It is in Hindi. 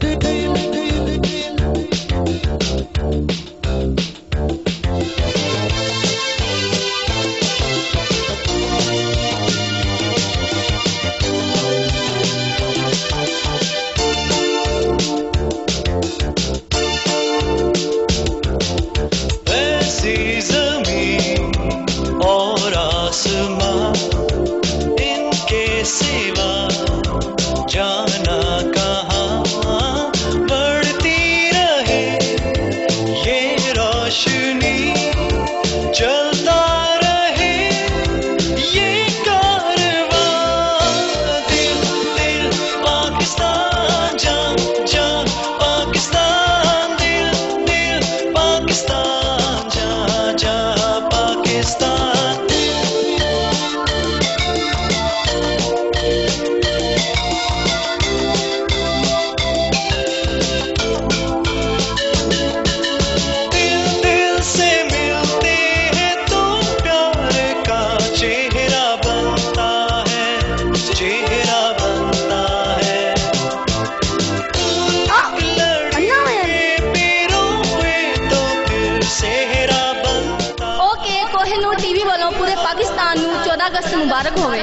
Thank you? shoes. बनता। ओके कोहिनूर टीवी वालों पूरे पाकिस्तान में चौदह अगस्त मुबारक होवे।